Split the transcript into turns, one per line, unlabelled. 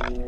time.